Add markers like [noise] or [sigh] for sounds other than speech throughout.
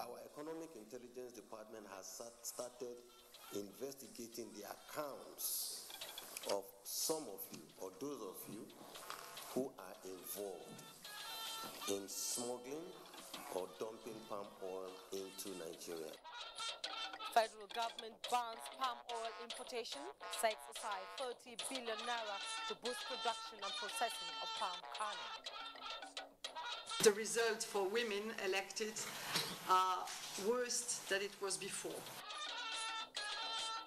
Our Economic Intelligence Department has started investigating the accounts of some of you, or those of you, who are involved in smuggling or dumping palm oil into Nigeria. Federal government bans palm oil importation, sets aside 30 billion naira to boost production and processing of palm kernel. The results for women elected are worse than it was before.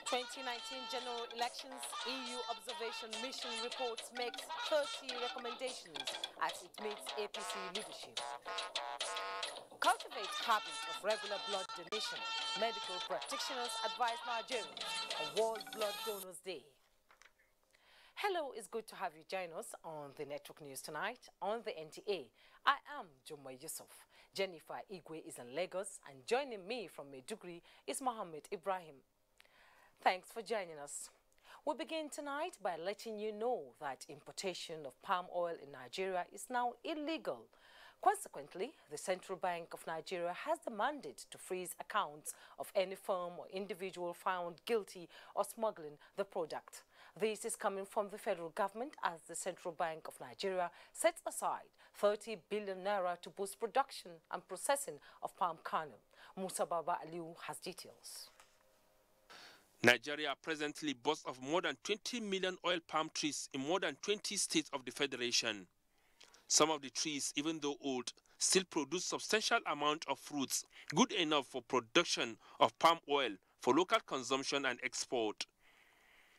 2019 general elections, EU observation mission reports makes 30 recommendations as it meets APC leadership. Cultivate habits of regular blood donation. Medical practitioners advise Nigerians on World Blood Donors Day. Hello, it's good to have you join us on the Network News tonight on the NTA. I am Jumma Yusuf. Jennifer Igwe is in Lagos, and joining me from Maiduguri is Mohammed Ibrahim. Thanks for joining us. We begin tonight by letting you know that importation of palm oil in Nigeria is now illegal. Consequently, the Central Bank of Nigeria has demanded to freeze accounts of any firm or individual found guilty of smuggling the product. This is coming from the federal government as the Central Bank of Nigeria sets aside 30 billion naira to boost production and processing of palm kernel. Musa Baba Aliu has details. Nigeria presently boasts of more than 20 million oil palm trees in more than 20 states of the federation. Some of the trees, even though old, still produce substantial amount of fruits, good enough for production of palm oil for local consumption and export.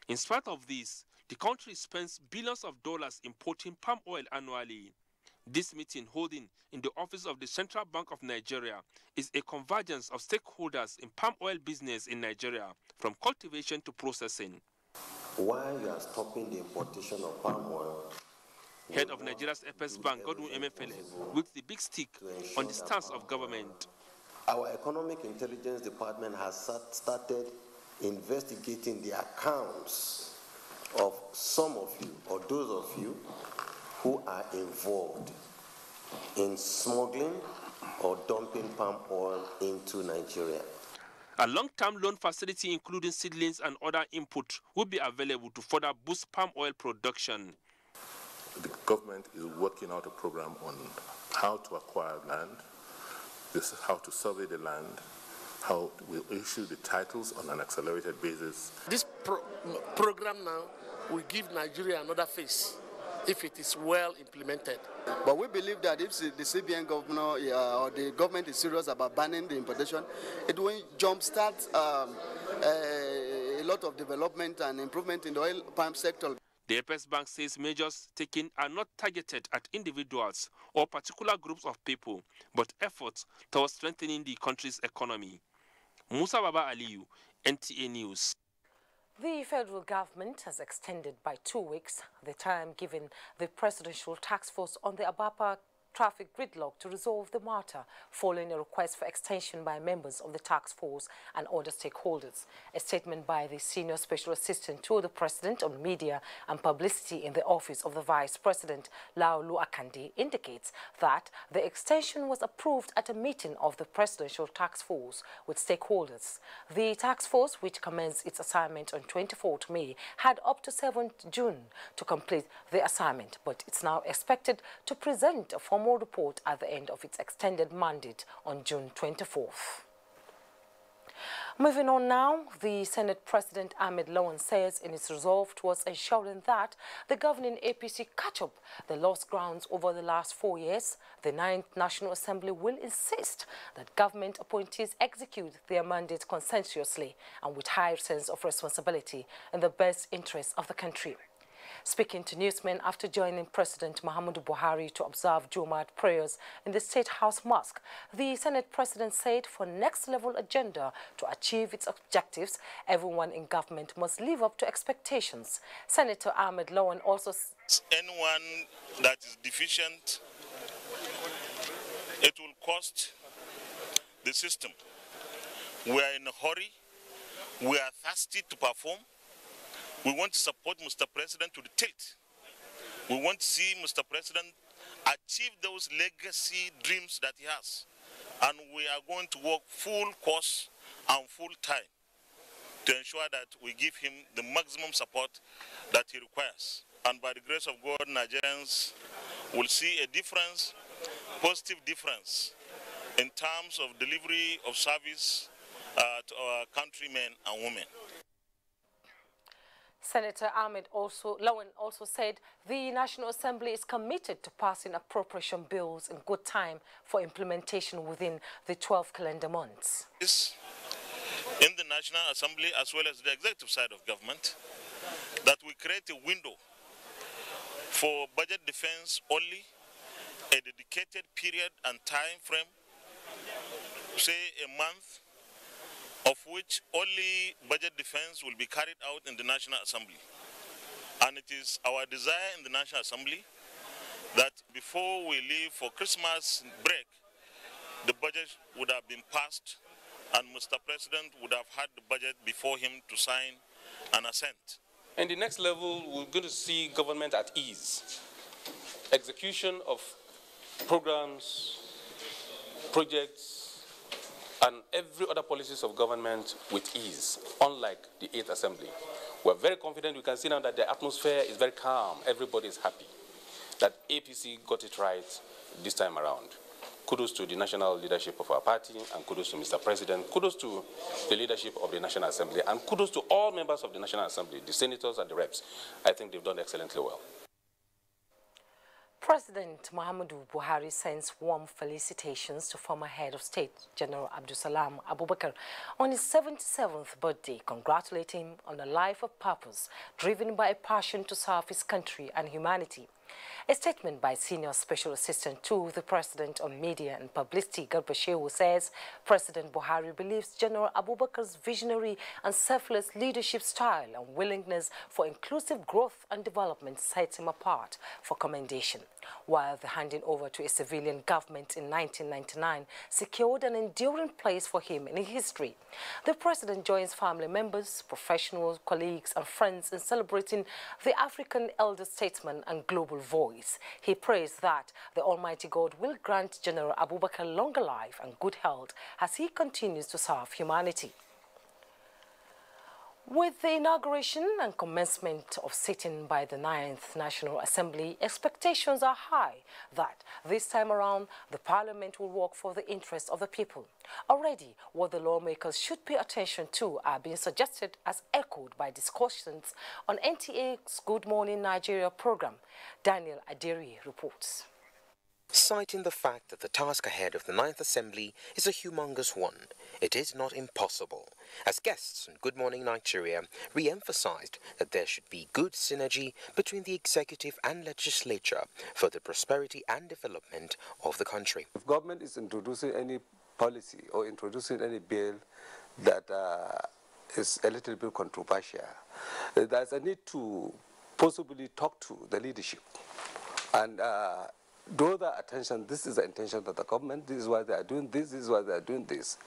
In spite of this, the country spends billions of dollars importing palm oil annually. This meeting holding in the office of the Central Bank of Nigeria is a convergence of stakeholders in palm oil business in Nigeria, from cultivation to processing. Why you are stopping the importation of palm oil? Head of Nigeria's apex bank, Godwin Emefiele, with the big stick on the stance of government. Our Economic Intelligence Department has started investigating the accounts of some of you, or those of you, who are involved in smuggling or dumping palm oil into Nigeria. A long-term loan facility including seedlings and other input will be available to further boost palm oil production. The government is working out a program on how to acquire land, this is how to survey the land, how we'll issue the titles on an accelerated basis. This pro- program now will give Nigeria another face if it is well implemented. But we believe that if the CBN governor uh, or the government is serious about banning the importation, it will jumpstart um, a, a lot of development and improvement in the oil palm sector. The apex bank says measures taken are not targeted at individuals or particular groups of people, but efforts towards strengthening the country's economy. Musa Baba Aliyu, NTA News. The federal government has extended by two weeks the time given the Presidential Task Force on the Apapa traffic gridlock to resolve the matter following a request for extension by members of the task force and other stakeholders. A statement by the senior special assistant to the president on media and publicity in the office of the vice president, Laolu Akande, indicates that the extension was approved at a meeting of the presidential task force with stakeholders. The task force, which commenced its assignment on 24th May, had up to 7th June to complete the assignment, but it's now expected to present a formal report at the end of its extended mandate on June 24th. Moving on now, the Senate President Ahmed Lawan says in its resolve towards ensuring that the governing APC catch up the lost grounds over the last four years, the Ninth National Assembly will insist that government appointees execute their mandate consensuously and with high sense of responsibility in the best interests of the country. Speaking to newsmen after joining President Muhammadu Buhari to observe Jumat prayers in the State House Mosque, the Senate President said for next level agenda to achieve its objectives, everyone in government must live up to expectations. Senator Ahmed Lawan also anyone that is deficient, it will cost the system. We are in a hurry. We are thirsty to perform. We want to support Mr. President to the tilt. We want to see Mr. President achieve those legacy dreams that he has. And we are going to work full course and full time to ensure that we give him the maximum support that he requires. And by the grace of God, Nigerians will see a difference, positive difference, in terms of delivery of service uh, to our countrymen and women. Senator Ahmed also, Lawan also said the National Assembly is committed to passing appropriation bills in good time for implementation within the 12 calendar months. In the National Assembly as well as the executive side of government, that we create a window for budget defense only, a dedicated period and time frame, say a month, of which only budget defense will be carried out in the National Assembly. And it is our desire in the National Assembly that before we leave for Christmas break, the budget would have been passed and Mr. President would have had the budget before him to sign and assent. And the next level, we're going to see government at ease. Execution of programs, projects, and every other policies of government with ease, unlike the 8th Assembly. We're very confident. We can see now that the atmosphere is very calm. Everybody is happy that APC got it right this time around. Kudos to the national leadership of our party, and kudos to Mr. President. Kudos to the leadership of the National Assembly, and kudos to all members of the National Assembly, the senators and the reps. I think they've done excellently well. President Muhammadu Buhari sends warm felicitations to former head of state, General Abdulsalami Abubakar, on his 77th birthday, congratulating him on a life of purpose, driven by a passion to serve his country and humanity. A statement by Senior Special Assistant to the President on Media and Publicity, Garba Shehu, says President Buhari believes General Abubakar's visionary and selfless leadership style and willingness for inclusive growth and development sets him apart for commendation, while the handing over to a civilian government in 1999 secured an enduring place for him in history. The President joins family members, professionals, colleagues and friends in celebrating the African elder statesman and global voice. He prays that the Almighty God will grant General Abubakar longer life and good health as he continues to serve humanity. With the inauguration and commencement of sitting by the Ninth National Assembly, expectations are high that this time around the Parliament will work for the interests of the people. Already, what the lawmakers should pay attention to are being suggested as echoed by discussions on NTA's Good Morning Nigeria program. Daniel Adiri reports citing the fact that the task ahead of the Ninth Assembly is a humongous one. It is not impossible, as guests on Good Morning Nigeria re-emphasized that there should be good synergy between the executive and legislature for the prosperity and development of the country. If government is introducing any policy or introducing any bill that uh, is a little bit controversial, there's a need to possibly talk to the leadership and uh, draw their attention, this is the intention of the government, this is why they are doing this, this is why they are doing this.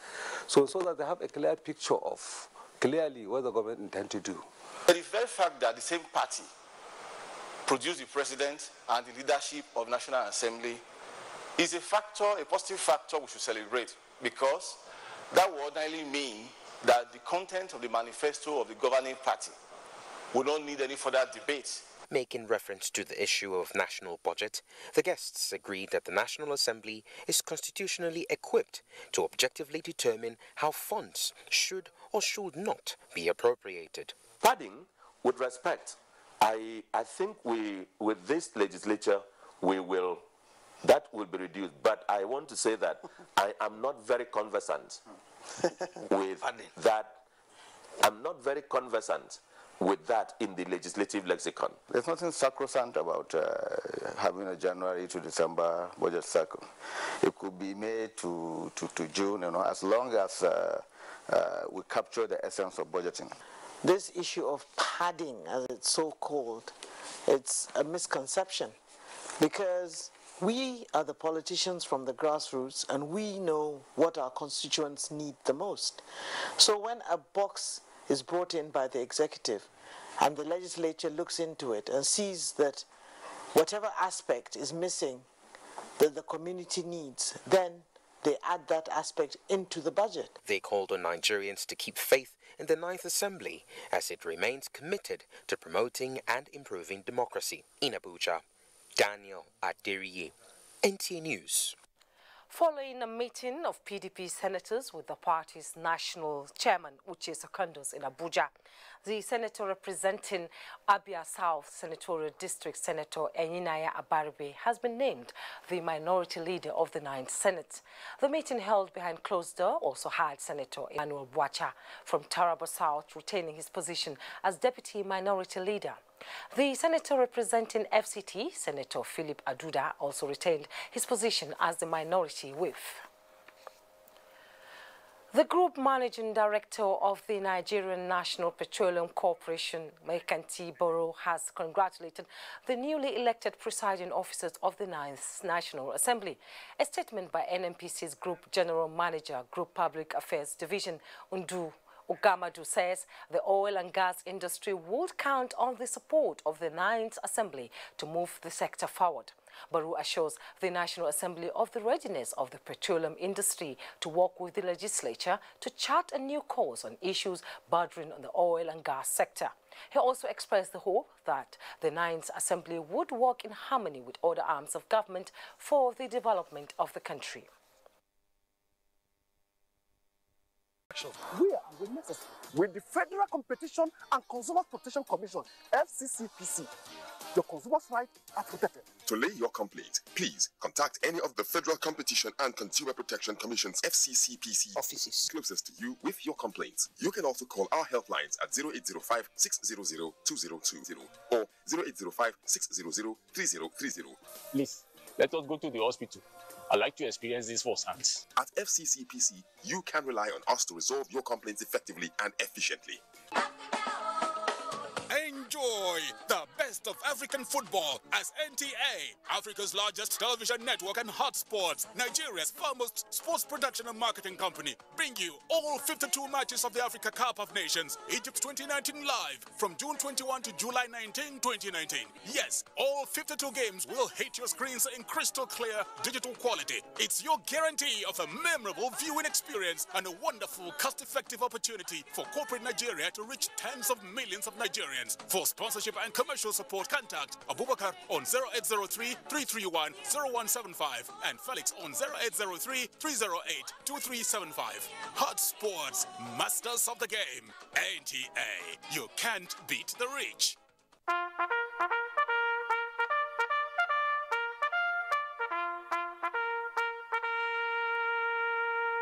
So, so that they have a clear picture of clearly what the government intends to do. The very fact that the same party produced the president and the leadership of National Assembly is a factor, a positive factor we should celebrate because that would ordinarily mean that the content of the manifesto of the governing party would not need any further debate Making reference to the issue of national budget, the guests agreed that the National Assembly is constitutionally equipped to objectively determine how funds should or should not be appropriated. Padding, with respect, I, I think we, with this legislature, we will, that will be reduced. But I want to say that [laughs] I am not very conversant [laughs] with that. I'm not very conversant with that in the legislative lexicon. There's nothing sacrosanct about uh, having a January to December budget cycle. It could be May to, to, to June, you know, as long as uh, uh, we capture the essence of budgeting. This issue of padding, as it's so called, it's a misconception because we are the politicians from the grassroots and we know what our constituents need the most. So when a box is brought in by the executive and the legislature looks into it and sees that whatever aspect is missing that the community needs, then they add that aspect into the budget. They called on Nigerians to keep faith in the Ninth Assembly as it remains committed to promoting and improving democracy. In Abuja, Daniel Adiriye, NTA News. Following a meeting of PDP senators with the party's national chairman, Uche Secondus, in Abuja, the senator representing Abia South Senatorial District, Senator Enyinnaya Abaribe, has been named the minority leader of the Ninth Senate. The meeting held behind closed door also had Senator Emmanuel Bwacha from Taraba South retaining his position as deputy minority leader. The senator representing FCT, Senator Philip Aduda, also retained his position as the minority whip. The group managing director of the Nigerian National Petroleum Corporation, Maikanti Baru, has congratulated the newly elected presiding officers of the Ninth National Assembly. A statement by NNPC's Group General Manager, Group Public Affairs Division, Undu Ughamadu says the oil and gas industry would count on the support of the Ninth Assembly to move the sector forward. Baru assures the National Assembly of the readiness of the petroleum industry to work with the legislature to chart a new course on issues bordering on the oil and gas sector. He also expressed the hope that the Ninth Assembly would work in harmony with other arms of government for the development of the country. We are necessary with the Federal Competition and Consumer Protection Commission, FCCPC. Your consumers' rights are protected. To lay your complaint, please contact any of the Federal Competition and Consumer Protection Commission's FCCPC offices closest to you with your complaints. You can also call our helplines at 0805 600 2020 or 0805 600 3030. Please, let us go to the hospital. I'd like to experience this firsthand. At FCCPC, you can rely on us to resolve your complaints effectively and efficiently. Enjoy the best of African football as NTA, Africa's largest television network and Hot Sports, Nigeria's foremost sports production and marketing company, bring you all 52 matches of the Africa Cup of Nations, Egypt 2019 live from June 21 to July 19, 2019. Yes, all 52 games will hit your screens in crystal clear digital quality. It's your guarantee of a memorable viewing experience and a wonderful cost-effective opportunity for corporate Nigeria to reach tens of millions of Nigerians. For sponsorship and commercial support, contact Abubakar on 0803 331 0175 and Felix on 0803 308 2375. Hot Sports, masters of the game. NTA, you can't beat the rich.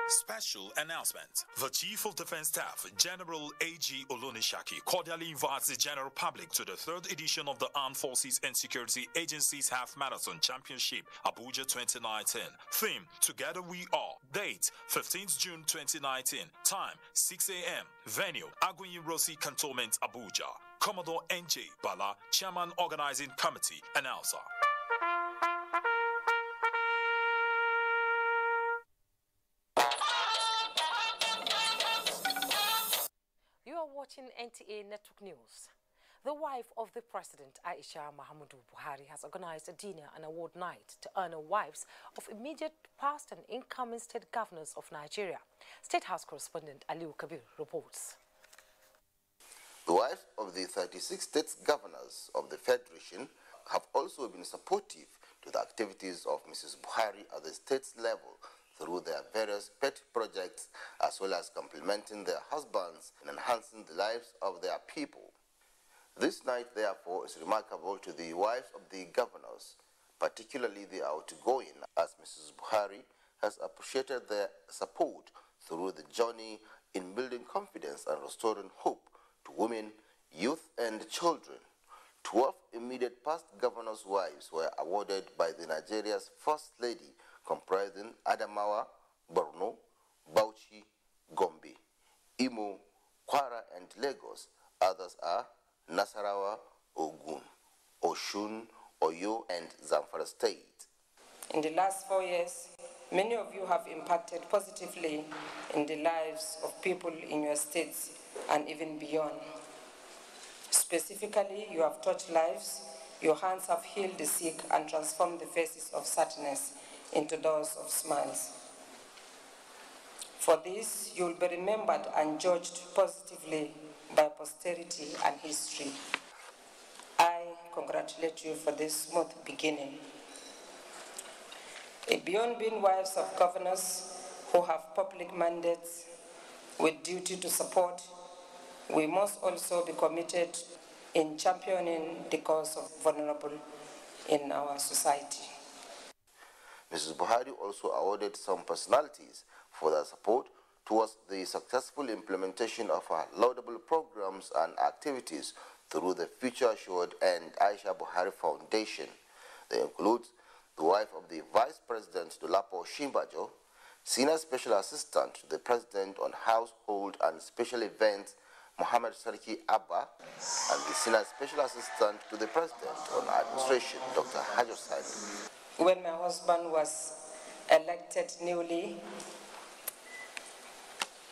Special announcement. The Chief of Defense Staff, General A.G. Olonisakin, cordially invites the general public to the third edition of the Armed Forces and Security Agencies Half Marathon Championship, Abuja 2019. Theme, Together We Are. Date, 15th June 2019. Time, 6 a.m. Venue, Agunyi Rossi Cantonment, Abuja. Commodore N.J. Bala, Chairman Organizing Committee, Announcer. Watching NTA Network News. The wife of the president, Aisha Muhammadu Buhari, has organized a dinner and award night to honor wives of immediate past and incoming state governors of Nigeria. State House correspondent Aliu Kabir reports. The wives of the 36 state governors of the Federation have also been supportive to the activities of Mrs. Buhari at the state level through their various pet projects as well as complementing their husbands in enhancing the lives of their people. This night, therefore, is remarkable to the wives of the governors, particularly the outgoing, as Mrs. Buhari has appreciated their support through the journey in building confidence and restoring hope to women, youth, and children. Twelve immediate past governors' wives were awarded by the Nigeria's First Lady, comprising Adamawa, Borno, Bauchi, Gombe, Imo, Kwara, and Lagos. Others are Nasarawa, Ogun, Osun, Oyo, and Zamfara State. In the last four years, many of you have impacted positively in the lives of people in your states and even beyond. Specifically, you have touched lives, your hands have healed the sick and transformed the faces of sadness into those of smiles. For this, you will be remembered and judged positively by posterity and history. I congratulate you for this smooth beginning. Beyond being wives of governors who have public mandates with duty to support, we must also be committed in championing the cause of vulnerable in our society. Mrs. Buhari also awarded some personalities for their support towards the successful implementation of her laudable programs and activities through the Future Assured and Aisha Buhari Foundation. They include the wife of the Vice President Dolapo Osinbajo, Senior Special Assistant to the President on Household and Special Events Mohammed Sarki Abba, and the Senior Special Assistant to the President on Administration Dr. Hajar Sani. When my husband was elected newly,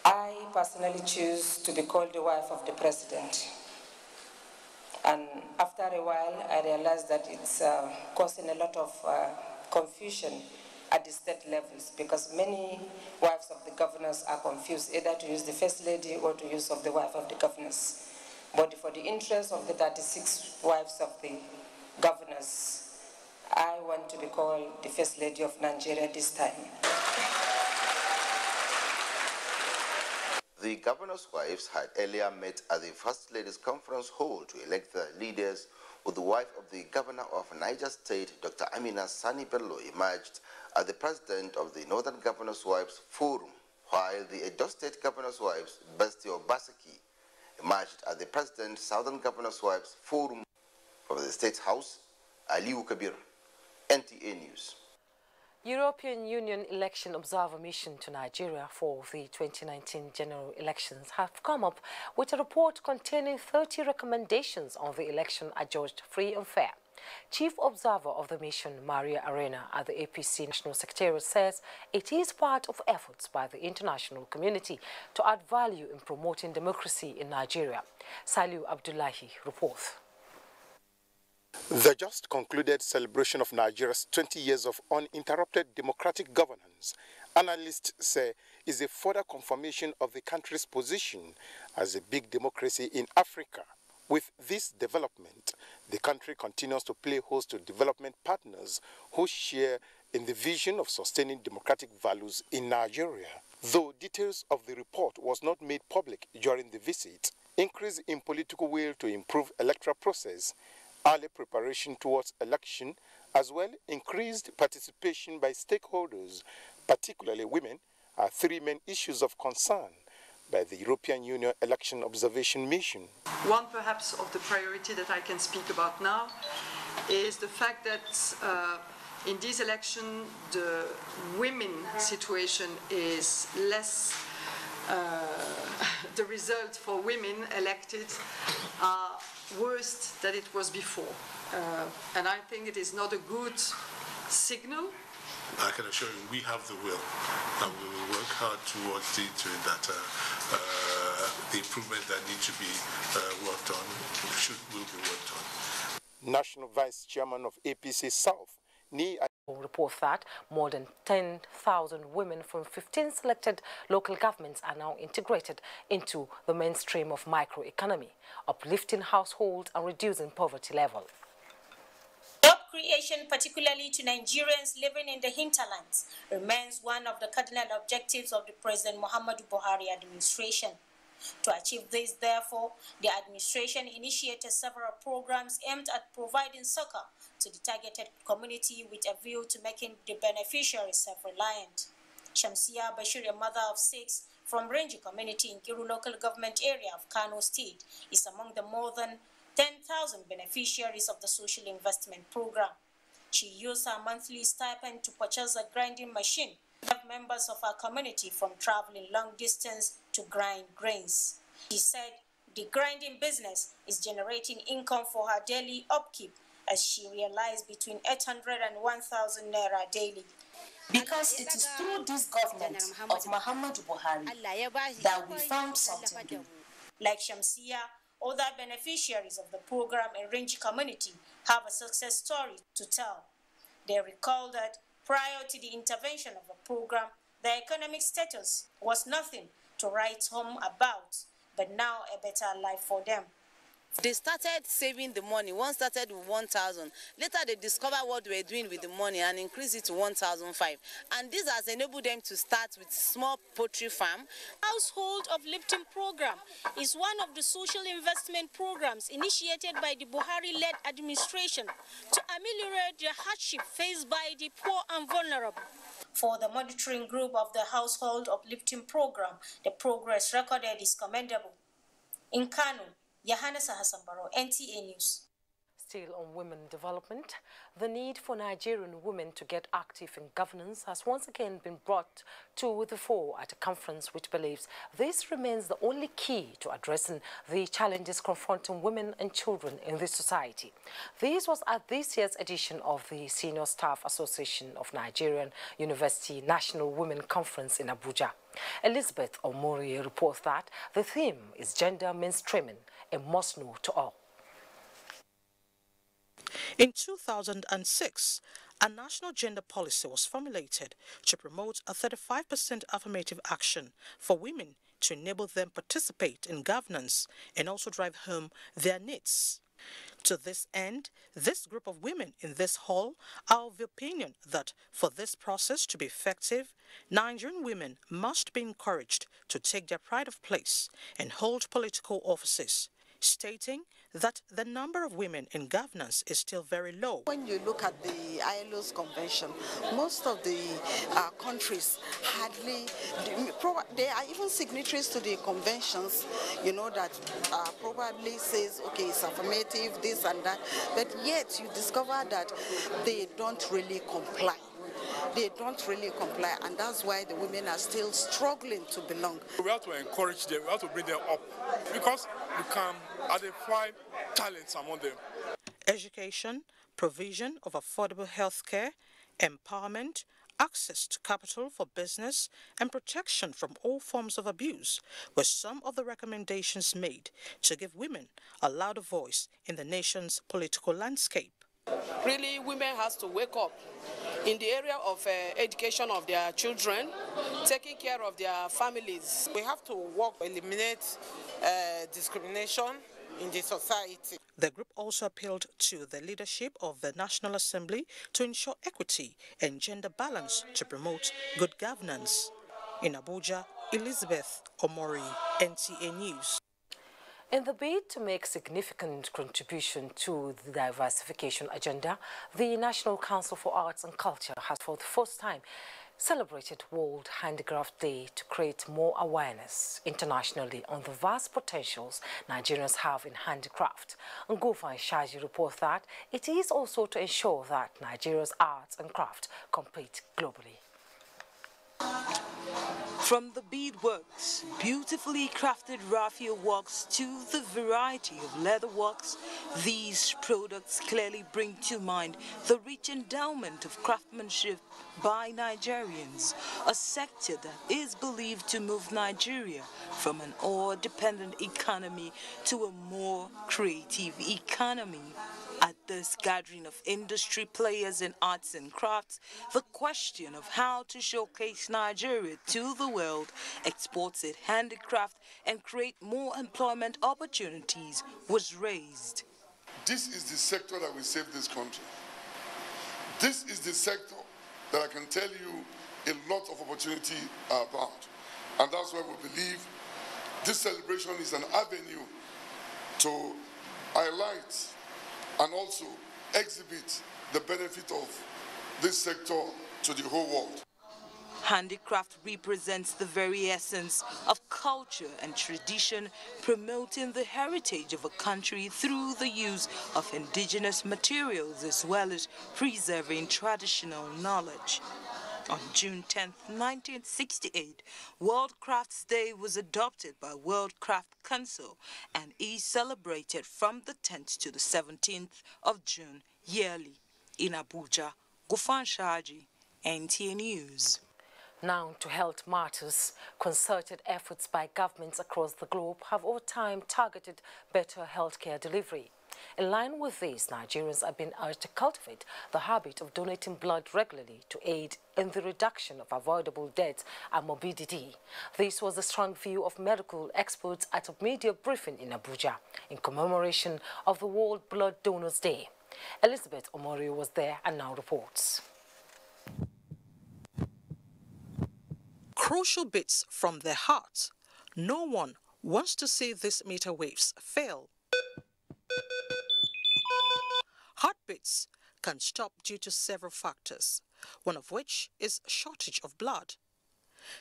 I personally choose to be called the wife of the president. And after a while, I realized that it's uh, causing a lot of uh, confusion at the state levels because many wives of the governors are confused either to use the first lady or to use of the wife of the governors. But for the interest of the 36 wives of the governors, I want to be called the first lady of Nigeria this time. The governor's wives had earlier met at the First Ladies Conference Hall to elect their leaders, with the wife of the governor of Niger State, Dr. Amina Sani Bello, emerged as the president of the Northern Governors' Wives Forum, while the Edo State Governors' Wives, Betsy Obaseki, emerged as the president Southern Governors' Wives Forum of the State House, Aliu Kabir, NTA News. European Union Election Observer Mission to Nigeria for the 2019 general elections have come up with a report containing 30 recommendations on the election adjudged free and fair. Chief Observer of the mission, Maria Arena, at the APC National Secretariat says it is part of efforts by the international community to add value in promoting democracy in Nigeria. Saliu Abdullahi reports. The just concluded celebration of Nigeria's 20 years of uninterrupted democratic governance, analysts say, is a further confirmation of the country's position as a big democracy in Africa. With this development, the country continues to play host to development partners who share in the vision of sustaining democratic values in Nigeria. Though details of the report was not made public during the visit, increase in political will to improve electoral process early preparation towards election, as well increased participation by stakeholders, particularly women, are three main issues of concern by the European Union Election Observation Mission. One perhaps of the priority that I can speak about now is the fact that uh, in this election the women situation is less [laughs] the results for women elected are worse than it was before. Uh, and I think it is not a good signal. I can assure you we have the will and we will work hard towards ensuring that uh, uh, the improvement that needs to be uh, worked on should will be worked on. National Vice Chairman of APC South, Ni reports that more than 10,000 women from 15 selected local governments are now integrated into the mainstream of microeconomy, uplifting households and reducing poverty level. Job creation, particularly to Nigerians living in the hinterlands, remains one of the cardinal objectives of the President Muhammadu Buhari administration. To achieve this, therefore, the administration initiated several programs aimed at providing succor to the targeted community with a view to making the beneficiaries self-reliant. Shamsia Bashir, a mother of six from Rangi community in Kiru local government area of Kano State, is among the more than 10,000 beneficiaries of the social investment program. She used her monthly stipend to purchase a grinding machine members of our community from traveling long distance to grind grains. She said the grinding business is generating income for her daily upkeep as she realized between 800 and 1,000 naira daily. Because it is through this government of Muhammadu Buhari that we found something new. Like Shamsia, Other beneficiaries of the program in Rinji community have a success story to tell. They recall that prior to the intervention of the program, their economic status was nothing to write home about, but now a better life for them. They started saving the money. One started with 1,000. Later, they discovered what they were doing with the money and increased it to 1,005. And this has enabled them to start with small poultry farm. Household of Uplifting Program is one of the social investment programs initiated by the Buhari-led administration to ameliorate the hardship faced by the poor and vulnerable. For the monitoring group of the Household Uplifting Program, the progress recorded is commendable. In Kano, NTA News. Still on women development, the need for Nigerian women to get active in governance has once again been brought to the fore at a conference which believes this remains the only key to addressing the challenges confronting women and children in this society. This was at this year's edition of the Senior Staff Association of Nigerian University National Women Conference in Abuja. Elizabeth Omori reports that the theme is gender mainstreaming a must know to all. In 2006, a national gender policy was formulated to promote a 35% affirmative action for women to enable them participate in governance and also drive home their needs. To this end, this group of women in this hall are of the opinion that for this process to be effective, Nigerian women must be encouraged to take their pride of place and hold political offices stating that the number of women in governance is still very low. When you look at the ILO's convention, most of the uh, countries hardly, they are even signatories to the conventions, you know, that uh, probably says, okay, it's affirmative, this and that, but yet you discover that they don't really comply they don't really comply, and that's why the women are still struggling to belong. We have to encourage them, we have to bring them up, because we can identify talents among them. Education, provision of affordable health care, empowerment, access to capital for business, and protection from all forms of abuse were some of the recommendations made to give women a louder voice in the nation's political landscape. Really, women has to wake up in the area of uh, education of their children, taking care of their families. We have to work eliminate uh, discrimination in the society. The group also appealed to the leadership of the National Assembly to ensure equity and gender balance to promote good governance. In Abuja, Elizabeth Omori, NTA News. In the bid to make significant contribution to the diversification agenda, the National Council for Arts and Culture has for the first time celebrated World Handicraft Day to create more awareness internationally on the vast potentials Nigerians have in handicraft. Ngufa Shaji reports that it is also to ensure that Nigeria's arts and craft compete globally. From the beadworks, beautifully crafted raffia works to the variety of leather works, these products clearly bring to mind the rich endowment of craftsmanship by Nigerians, a sector that is believed to move Nigeria from an ore-dependent economy to a more creative economy. At this gathering of industry players in arts and crafts, the question of how to showcase Nigeria to the world, export its handicraft, and create more employment opportunities was raised. This is the sector that will save this country. This is the sector that I can tell you a lot of opportunity are about. And that's why we believe this celebration is an avenue to highlight and also exhibit the benefit of this sector to the whole world. Handicraft represents the very essence of culture and tradition, promoting the heritage of a country through the use of indigenous materials as well as preserving traditional knowledge. On June 10, 1968, World Crafts Day was adopted by World Craft Council and is celebrated from the 10th to the 17th of June yearly in Abuja. Gufan Shaji, NTA News. Now to health matters. Concerted efforts by governments across the globe have over time targeted better healthcare delivery. In line with this, Nigerians have been urged to cultivate the habit of donating blood regularly to aid in the reduction of avoidable deaths and morbidity. This was the strong view of medical experts at a media briefing in Abuja in commemoration of the World Blood Donors Day. Elizabeth Omorio was there and now reports. crucial bits from their heart. No one wants to see these meter waves fail. Heartbeats can stop due to several factors, one of which is shortage of blood.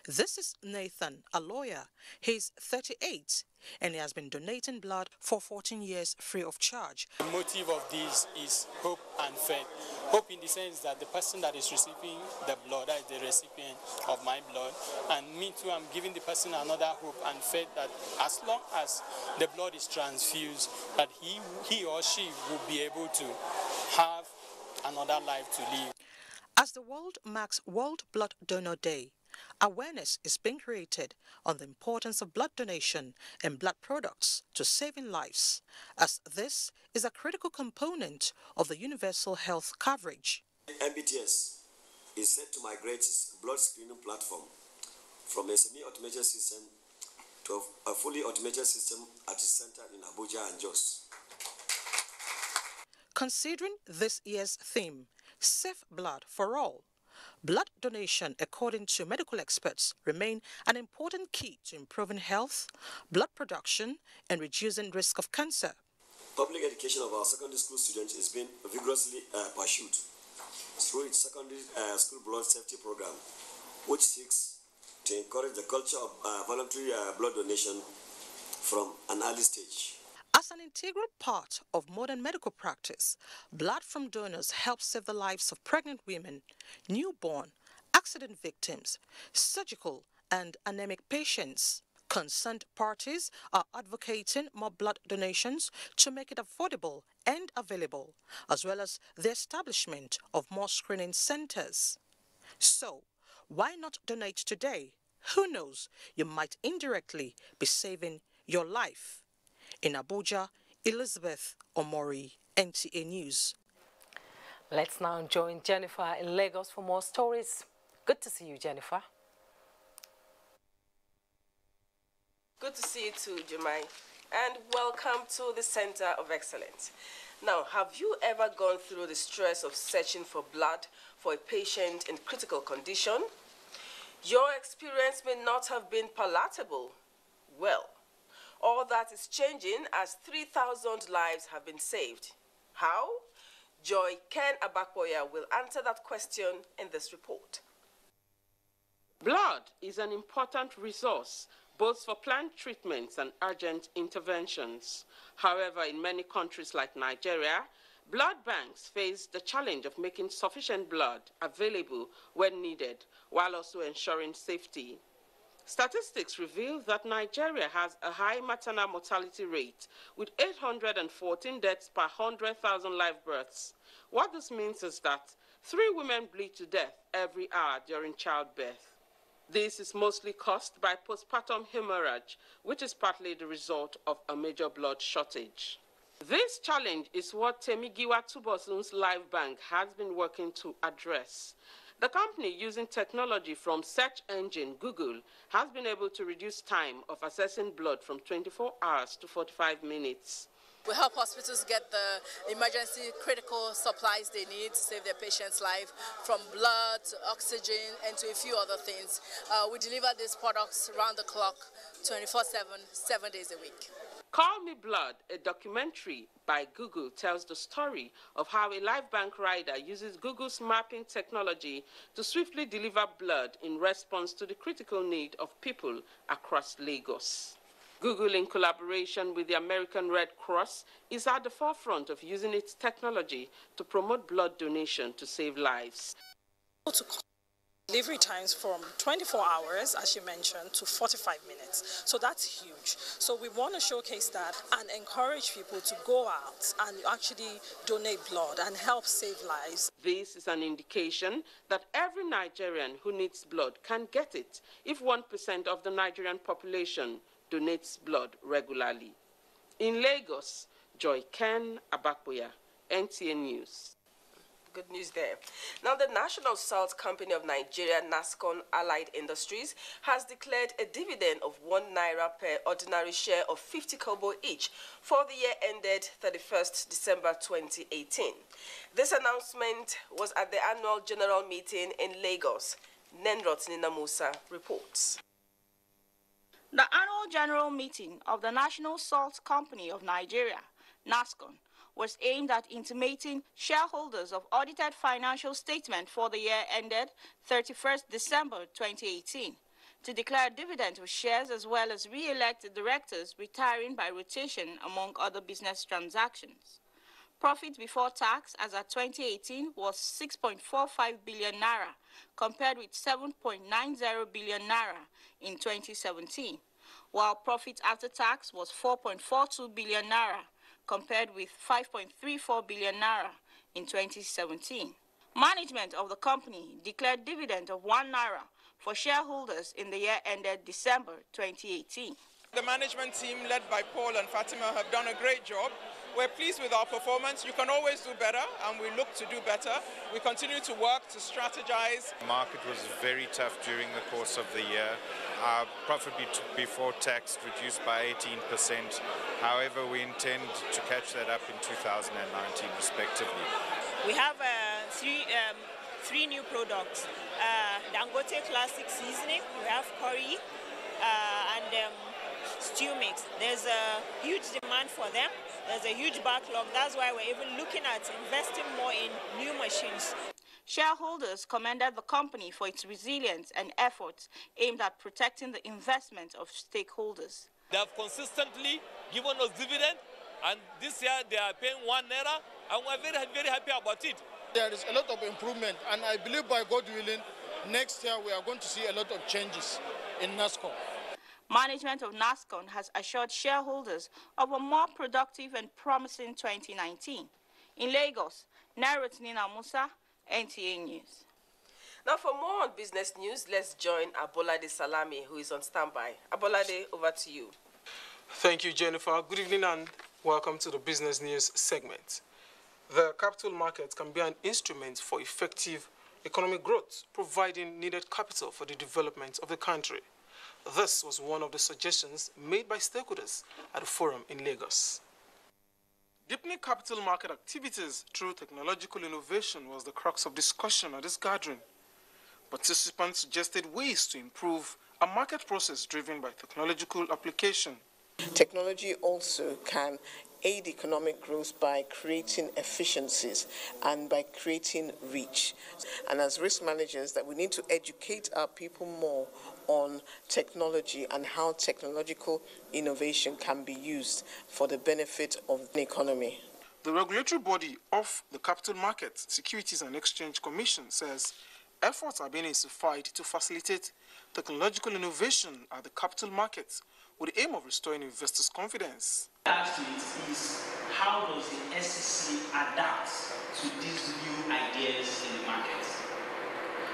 This is Nathan, a lawyer. He's 38 and he has been donating blood for 14 years free of charge. The motive of this is hope and faith. Hope in the sense that the person that is receiving the blood, that is the recipient of my blood, and me too, I'm giving the person another hope and faith that as long as the blood is transfused, that he, he or she will be able to have another life to live. As the world marks World Blood Donor Day, Awareness is being created on the importance of blood donation and blood products to saving lives, as this is a critical component of the universal health coverage. NBTS is set to migrate its blood screening platform from a semi-automated system to a fully automated system at its center in Abuja and Jos. Considering this year's theme, Safe Blood for All, Blood donation, according to medical experts, remain an important key to improving health, blood production, and reducing risk of cancer. Public education of our secondary school students is being vigorously uh, pursued through its secondary uh, school blood safety program, which seeks to encourage the culture of uh, voluntary uh, blood donation from an early stage. As an integral part of modern medical practice, blood from donors helps save the lives of pregnant women, newborn, accident victims, surgical and anemic patients. Concerned parties are advocating more blood donations to make it affordable and available, as well as the establishment of more screening centers. So, why not donate today? Who knows, you might indirectly be saving your life. In Abuja, Elizabeth Omori, NTA News. Let's now join Jennifer in Lagos for more stories. Good to see you, Jennifer. Good to see you too, Jemai. And welcome to the Center of Excellence. Now, have you ever gone through the stress of searching for blood for a patient in critical condition? Your experience may not have been palatable. Well, all that is changing as 3,000 lives have been saved. How? Joy Ken Abakboya will answer that question in this report. Blood is an important resource both for planned treatments and urgent interventions. However, in many countries like Nigeria, blood banks face the challenge of making sufficient blood available when needed while also ensuring safety. Statistics reveal that Nigeria has a high maternal mortality rate with 814 deaths per 100,000 live births. What this means is that three women bleed to death every hour during childbirth. This is mostly caused by postpartum hemorrhage, which is partly the result of a major blood shortage. This challenge is what Temie Giwa-Tubosun's Live Bank has been working to address. The company, using technology from search engine Google, has been able to reduce time of assessing blood from 24 hours to 45 minutes. We help hospitals get the emergency critical supplies they need to save their patient's life, from blood to oxygen and to a few other things. Uh, we deliver these products around the clock, 24 7, seven days a week. Call Me Blood, a documentary by Google, tells the story of how a LifeBank rider uses Google's mapping technology to swiftly deliver blood in response to the critical need of people across Lagos. Google, in collaboration with the American Red Cross, is at the forefront of using its technology to promote blood donation to save lives Delivery times from 24 hours, as you mentioned, to 45 minutes. So that's huge. So we want to showcase that and encourage people to go out and actually donate blood and help save lives. This is an indication that every Nigerian who needs blood can get it if 1% of the Nigerian population donates blood regularly. In Lagos, Joy Ken Abakboya, NTA News. Good news there. Now, the National Salt Company of Nigeria, NASCON Allied Industries, has declared a dividend of 1 naira per ordinary share of 50 kobo each for the year ended 31st December 2018. This announcement was at the annual general meeting in Lagos. Nenrot Nina Musa reports. The annual general meeting of the National Salt Company of Nigeria, NASCON, was aimed at intimating shareholders of audited financial statement for the year ended 31st December 2018 to declare dividend of shares as well as re-elect directors retiring by rotation among other business transactions. Profit before tax as at 2018 was 6.45 billion naira compared with 7.90 billion naira in 2017, while profit after tax was 4.42 billion naira compared with 5.34 billion naira in 2017. Management of the company declared dividend of 1 naira for shareholders in the year ended December 2018. The management team led by Paul and Fatima have done a great job. We're pleased with our performance. You can always do better, and we look to do better. We continue to work to strategize. The market was very tough during the course of the year. Our profit before tax reduced by 18%. However, we intend to catch that up in 2019, respectively. We have uh, three, um, three new products. Uh, Dangote Classic Seasoning, we have curry, uh, and um, stew mix. There's a huge demand for them. There's a huge backlog. That's why we're even looking at investing more in new machines. Shareholders commended the company for its resilience and efforts aimed at protecting the investment of stakeholders. They have consistently given us dividend, and this year they are paying one naira, and we're very, very happy about it. There is a lot of improvement, and I believe by God willing, next year we are going to see a lot of changes in NASCO. Management of NASCON has assured shareholders of a more productive and promising 2019. In Lagos, Nenrot Nina Musa, NTA News. Now, for more on business news, let's join Abolade Salami, who is on standby. Abolade, over to you. Thank you, Jennifer. Good evening and welcome to the business news segment. The capital market can be an instrument for effective economic growth, providing needed capital for the development of the country. This was one of the suggestions made by stakeholders at the forum in Lagos. Deepening capital market activities through technological innovation was the crux of discussion at this gathering. Participants suggested ways to improve a market process driven by technological application. Technology also can aid economic growth by creating efficiencies and by creating reach. And as risk managers, that we need to educate our people more on technology and how technological innovation can be used for the benefit of the economy. The regulatory body of the Capital Market Securities and Exchange Commission says efforts are being intensified to facilitate technological innovation at the capital markets with the aim of restoring investors' confidence. Asked it is how does the SEC adapt to these new ideas in the market?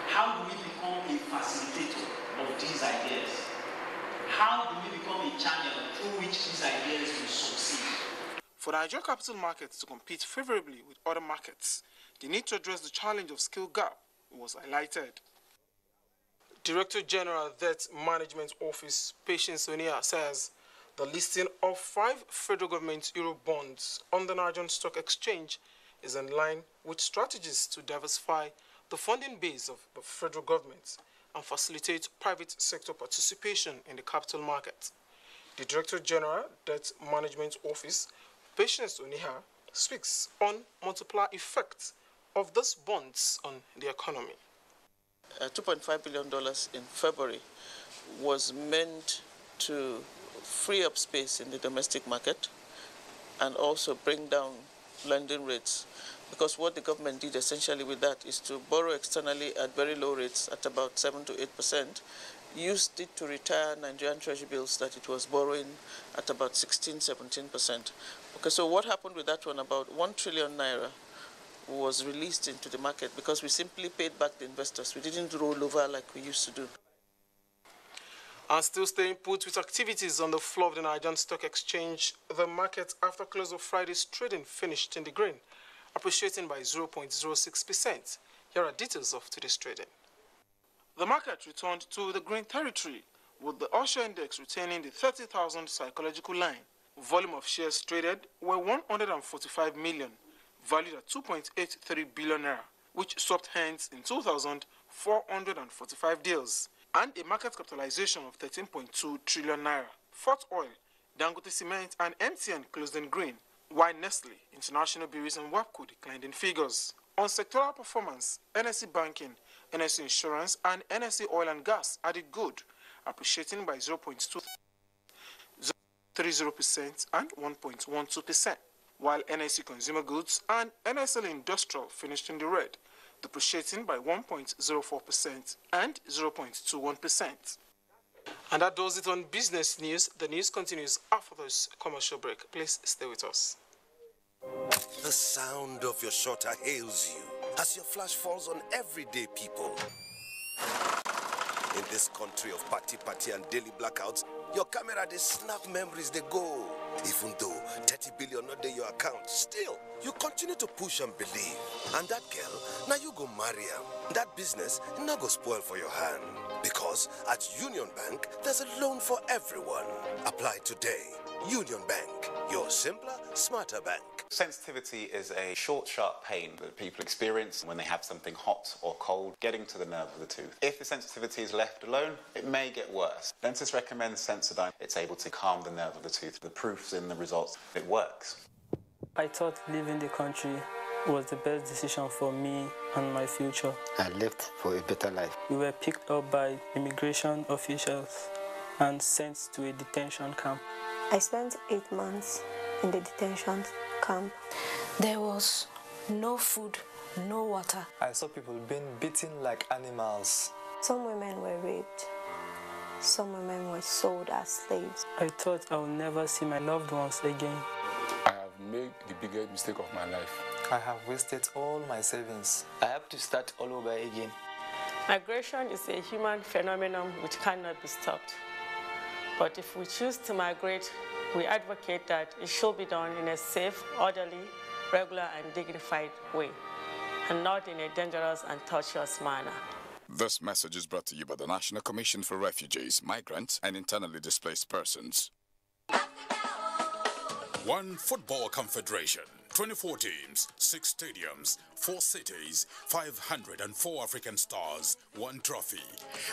How do we become a facilitator of these ideas? How do we become a channel through which these ideas will succeed? For the Nigerian capital markets to compete favorably with other markets, they need to address the challenge of skill gap was highlighted. Director General Debt Management Office, Patience Oniha, says the listing of five federal government euro bonds on the Nigerian Stock Exchange is in line with strategies to diversify the funding base of the federal government and facilitate private sector participation in the capital market. The Director General Debt Management Office, Patience Oniha, speaks on multiplier effects of these bonds on the economy. Uh, $2.5 billion in February was meant to free up space in the domestic market and also bring down lending rates because what the government did essentially with that is to borrow externally at very low rates at about 7 to 8 percent, used it to retire Nigerian treasury bills that it was borrowing at about 16, 17 percent. Okay, so what happened with that one? About 1 trillion naira was released into the market because we simply paid back the investors. We didn't roll over like we used to do. And still staying put with activities on the floor of the Nigerian Stock Exchange, the market after close of Friday's trading finished in the green, appreciating by 0.06%. Here are details of today's trading. The market returned to the green territory, with the All-Share Index retaining the 30,000 psychological line. Volume of shares traded were 145 million, valued at 2.83 billion naira, which swapped hands in 2,445 deals, and a market capitalization of 13.2 trillion naira. Forte Oil, Dangote Cement, and MTN closed in green, while Nestle, International Breweries, and WAPCO declined in figures. On sectoral performance, NSE Banking, NSE Insurance, and NSE Oil and Gas added good, appreciating by 0.2 0.30% and 1.12%, while NSE Consumer Goods and NSE Industrial finished in the red, depreciating by 1.04% and 0.21%. And that does it on business news. The news continues after this commercial break. Please stay with us. The sound of your shutter hails you as your flash falls on everyday people. In this country of party party and daily blackouts, your camera they snap memories they go. Even though 30 billion not in your account, still you continue to push and believe. And that girl, now you go marry her. That business now go spoil for your hand. Because at Union Bank, there's a loan for everyone. Apply today. Union Bank, your simpler, smarter bank. Sensitivity is a short, sharp pain that people experience when they have something hot or cold getting to the nerve of the tooth. If the sensitivity is left alone, it may get worse. Dentists recommend Sensodyne. It's able to calm the nerve of the tooth. The proof's in the results. It works. I thought leaving the country was the best decision for me and my future. I left for a better life. We were picked up by immigration officials and sent to a detention camp. I spent eight months in the detention camp. There was no food, no water. I saw people being beaten like animals. Some women were raped. Some women were sold as slaves. I thought I would never see my loved ones again. I have made the biggest mistake of my life. I have wasted all my savings. I have to start all over again. Migration is a human phenomenon which cannot be stopped. But if we choose to migrate, we advocate that it should be done in a safe, orderly, regular, and dignified way, and not in a dangerous and tortuous manner. This message is brought to you by the National Commission for Refugees, Migrants, and Internally Displaced Persons. One Football Confederation. 24 teams, 6 stadiums, 4 cities, 504 African stars, 1 trophy.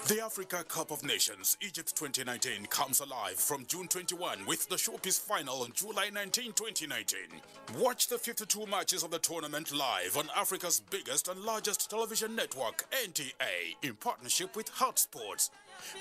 The Africa Cup of Nations Egypt 2019 comes alive from June 21 with the showpiece final on July 19, 2019. Watch the 52 matches of the tournament live on Africa's biggest and largest television network, NTA, in partnership with Hot Sports.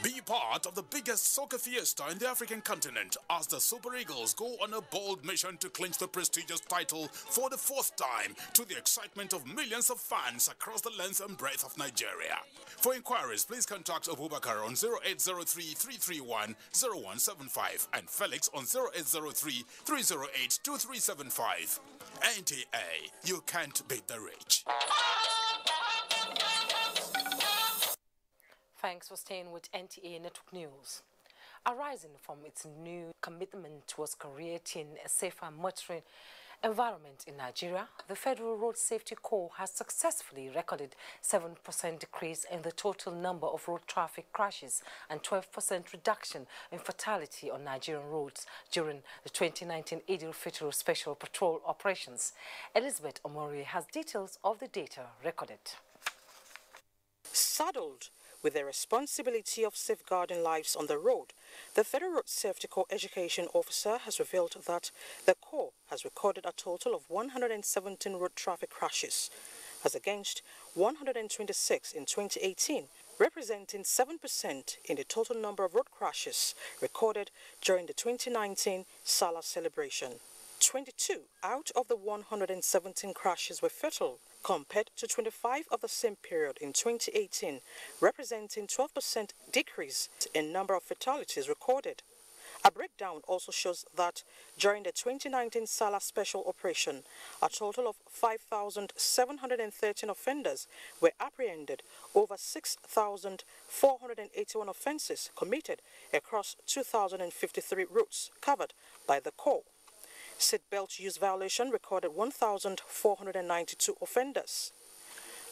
Be part of the biggest soccer fiesta in the African continent as the Super Eagles go on a bold mission to clinch the prestigious title for the fourth time to the excitement of millions of fans across the length and breadth of Nigeria. For inquiries, please contact Abubakar on 0803-331-0175 and Felix on 0803-308-2375. NTA, you can't beat the rich. Thanks for staying with NTA Network News. Arising from its new commitment towards creating a safer motoring environment in Nigeria, the Federal Road Safety Corps has successfully recorded 7% decrease in the total number of road traffic crashes and 12% reduction in fatality on Nigerian roads during the 2019 Eid al-Fitr Special Patrol Operations. Elizabeth Omori has details of the data recorded. Saddled with the responsibility of safeguarding lives on the road, the Federal Road Safety Corps Education Officer has revealed that the Corps has recorded a total of 117 road traffic crashes, as against 126 in 2018, representing 7% in the total number of road crashes recorded during the 2019 Salah celebration. 22 out of the 117 crashes were fatal, compared to 25 of the same period in 2018, representing 12% decrease in number of fatalities recorded. A breakdown also shows that during the 2019 Salah Special Operation, a total of 5,713 offenders were apprehended, over 6,481 offences committed across 2,053 routes covered by the Corps. Seatbelt use violation recorded 1,492 offenders.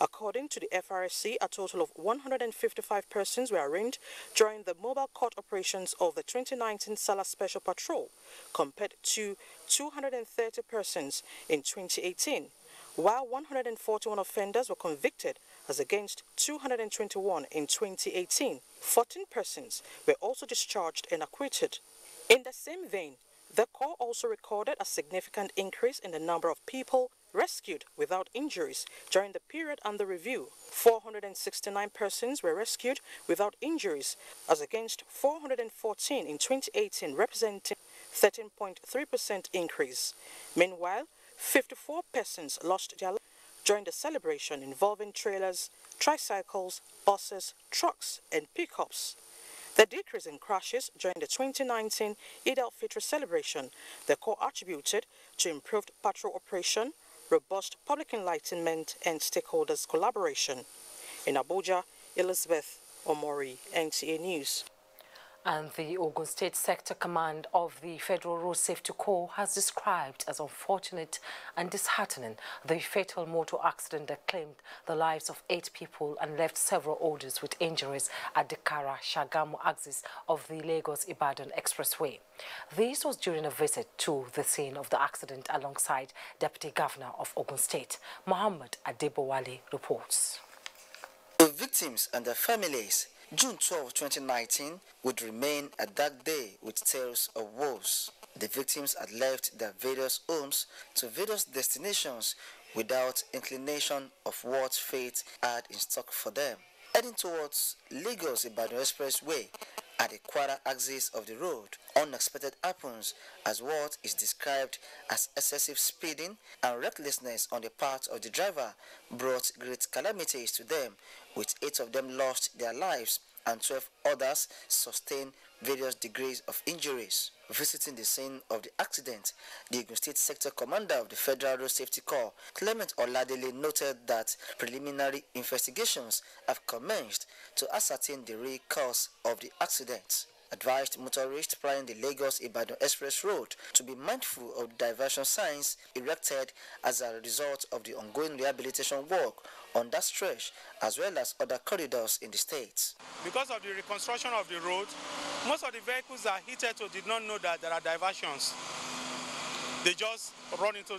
According to the FRSC, a total of 155 persons were arraigned during the mobile court operations of the 2019 Salah Special Patrol, compared to 230 persons in 2018, while 141 offenders were convicted as against 221 in 2018. 14 persons were also discharged and acquitted. In the same vein, the Corps also recorded a significant increase in the number of people rescued without injuries during the period under review. 469 persons were rescued without injuries, as against 414 in 2018, representing 13.3% increase. Meanwhile, 54 persons lost their lives during the celebration involving trailers, tricycles, buses, trucks, and pickups. The decrease in crashes during the 2019 Eid al-Fitr celebration, the Corps attributed to improved patrol operation, robust public enlightenment, and stakeholders' collaboration. In Abuja, Elizabeth Omori, NTA News. And the Ogun State Sector Command of the Federal Road Safety Corps has described as unfortunate and disheartening the fatal motor accident that claimed the lives of eight people and left several others with injuries at the Kara Shagamu axis of the Lagos-Ibadan Expressway. This was during a visit to the scene of the accident alongside Deputy Governor of Ogun State, Mohammed Adebowale, reports. The victims and their families June 12, 2019 would remain a dark day with tales of woes. The victims had left their various homes to various destinations without inclination of what fate had in stock for them. Heading towards Lagos Ibadan Expressway at the quarter axis of the road, unexpected happens as what is described as excessive speeding and recklessness on the part of the driver brought great calamities to them, with eight of them lost their lives and 12 others sustained various degrees of injuries. Visiting the scene of the accident, the Ogun State Sector Commander of the Federal Road Safety Corps, Clement Oladele, noted that preliminary investigations have commenced to ascertain the real cause of the accident advised motorists plying the Lagos-Ibadan Express Road to be mindful of diversion signs erected as a result of the ongoing rehabilitation work on that stretch as well as other corridors in the state. Because of the reconstruction of the road, most of the vehicles that hit it did not know that there are diversions. They just run into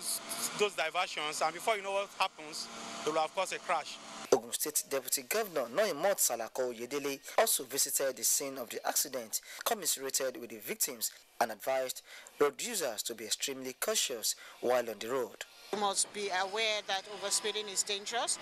those diversions and before you know what happens, they will have caused a crash. Ogun State Deputy Governor Noimot Salako-Oyedele also visited the scene of the accident, commiserated with the victims, and advised road users to be extremely cautious while on the road. Must be aware that overspeeding is dangerous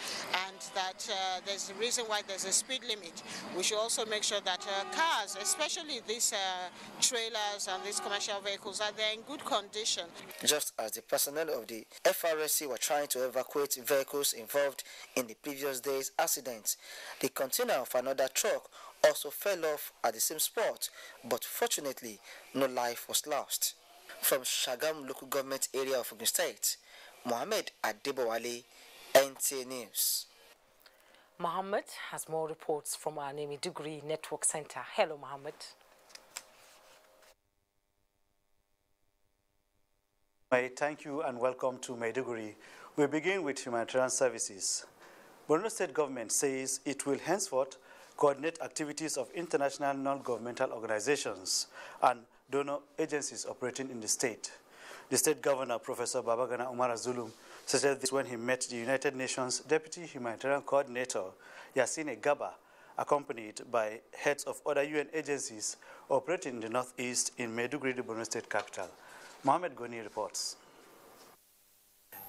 and that uh, there's a reason why there's a speed limit. We should also make sure that uh, cars, especially these uh, trailers and these commercial vehicles, are there in good condition. Just as the personnel of the FRSC were trying to evacuate vehicles involved in the previous day's accident, the container of another truck also fell off at the same spot, but fortunately no life was lost. From Shagamu local government area of Ogun State, Mohammed Adebowale, NTA News. Mohammed has more reports from our Maiduguri Network Center. Hello, Mohammed. My thank you and welcome to Maiduguri. We begin with humanitarian services. Borno State government says it will henceforth coordinate activities of international non-governmental organizations and donor agencies operating in the state. The state governor, Professor Babagana Umara Zulum, said this when he met the United Nations Deputy Humanitarian Coordinator, Yassine Gaba, accompanied by heads of other UN agencies operating in the northeast in Maiduguri, the Borno state capital. Mohamed Goni reports.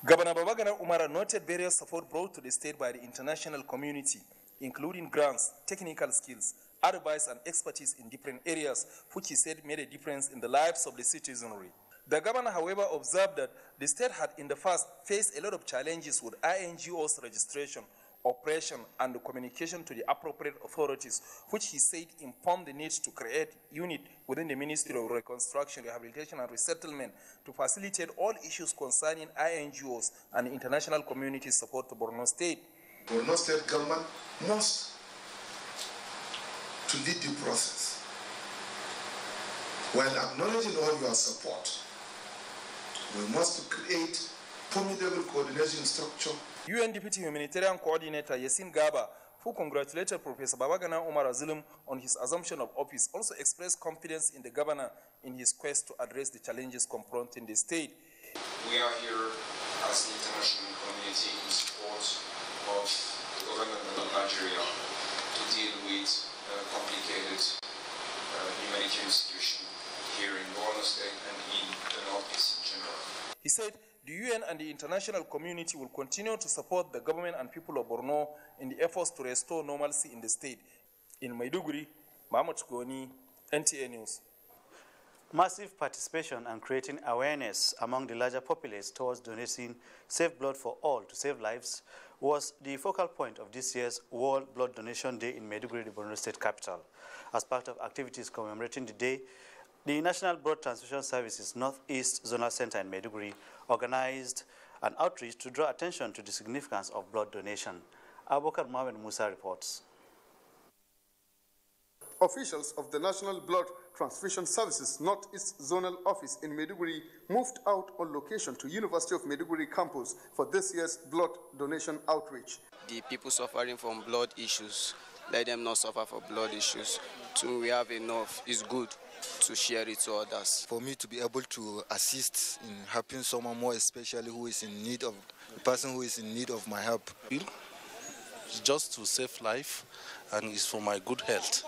Governor Babagana Umar noted various support brought to the state by the international community, including grants, technical skills, advice and expertise in different areas, which he said made a difference in the lives of the citizenry. The governor, however, observed that the state had in the past faced a lot of challenges with INGOs registration, operation, and communication to the appropriate authorities, which he said informed the need to create unit within the Ministry of Reconstruction, Rehabilitation, and Resettlement to facilitate all issues concerning INGOs and international community support to Borno State. Borno State government must to lead the process while acknowledging all your support we must create formidable coordination structure. UN Deputy Humanitarian Coordinator Yasin Gaba, who congratulated Professor Babagana Umara Zulum on his assumption of office, also expressed confidence in the governor in his quest to address the challenges confronting the state. We are here as the international community in support of the government of Nigeria to deal with a complicated uh, humanitarian situation here in Borno State and in the Northeast in general. He said the UN and the international community will continue to support the government and people of Borno in the efforts to restore normalcy in the state. In Maiduguri, Mahmoud Goni, NTA News. Massive participation and creating awareness among the larger populace towards donating safe blood for all to save lives was the focal point of this year's World Blood Donation Day in Maiduguri, the Borno State capital. As part of activities commemorating the day, the National Blood Transfusion Services Northeast Zonal Center in Maiduguri organized an outreach to draw attention to the significance of blood donation. Abubakar Mohamed Musa reports. Officials of the National Blood Transfusion Services Northeast Zonal Office in Maiduguri moved out on location to University of Maiduguri campus for this year's blood donation outreach. The people suffering from blood issues, let them not suffer for blood issues. Till we have enough, is good to share it to others. For me to be able to assist in helping someone more, especially who is in need of the person who is in need of my help. It's just to save life and it's for my good health.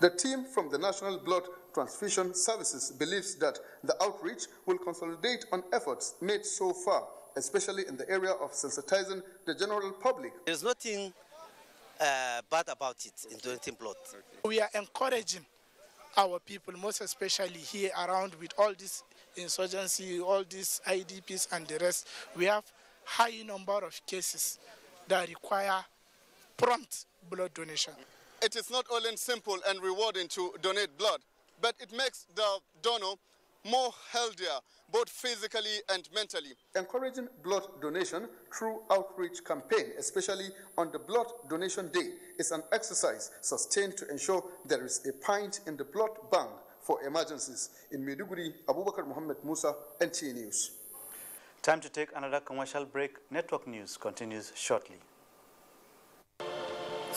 The team from the National Blood Transfusion Services believes that the outreach will consolidate on efforts made so far, especially in the area of sensitizing the general public. There's nothing uh, bad about it in donating blood. We are encouraging our people, most especially here around with all this insurgency, all these IDPs and the rest, we have high number of cases that require prompt blood donation. It is not only simple and rewarding to donate blood, but it makes the donor more healthier, both physically and mentally. Encouraging blood donation through outreach campaign, especially on the blood donation day, is an exercise sustained to ensure there is a pint in the blood bank for emergencies. In Maiduguri, Abubakar Muhammad Musa, NTA News. Time to take another commercial break. Network News continues shortly.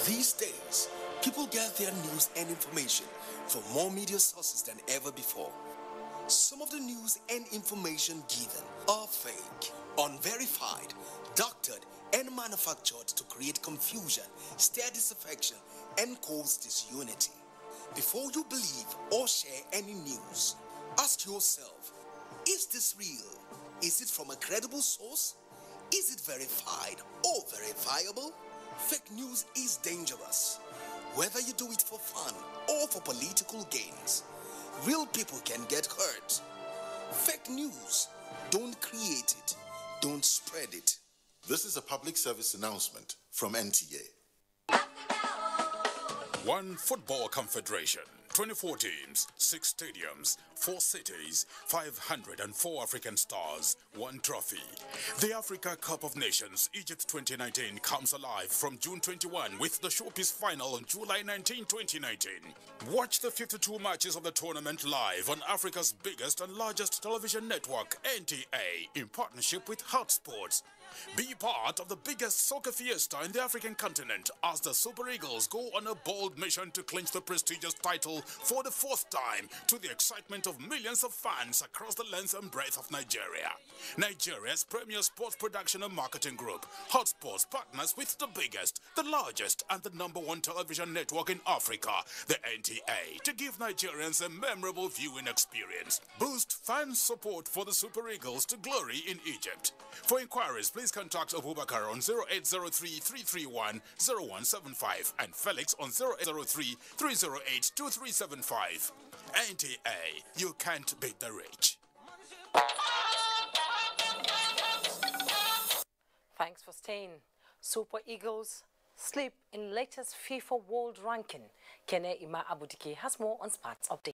These days, people get their news and information from more media sources than ever before. Some of the news and information given are fake, unverified, doctored, and manufactured to create confusion, stir disaffection, and cause disunity. Before you believe or share any news, ask yourself is this real? Is it from a credible source? Is it verified or verifiable? Fake news is dangerous. Whether you do it for fun or for political gains, real people can get hurt. Fake news, don't create it, don't spread it. This is a public service announcement from NTA. One Football Confederation, 24 teams, 6 stadiums, 4 cities, 504 African stars, 1 trophy. The Africa Cup of Nations Egypt 2019 comes alive from June 21 with the showpiece final on July 19, 2019. Watch the 52 matches of the tournament live on Africa's biggest and largest television network, NTA, in partnership with Hot Sports. Be part of the biggest soccer fiesta in the African continent as the Super Eagles go on a bold mission to clinch the prestigious title for the fourth time to the excitement of millions of fans across the length and breadth of Nigeria. Nigeria's premier sports production and marketing group, Hot Sports, partners with the biggest, the largest, and the number one television network in Africa, the NTA, to give Nigerians a memorable viewing experience. Boost fan support for the Super Eagles to glory in Egypt. For inquiries, please contact Abubakar on 0803 331 0175 and Felix on 0803 308 2375. NTA, you can't beat the rich. Thanks for staying. Super Eagles sleep in latest FIFA World Ranking. Kene Ima Abudike has more on Sports Update.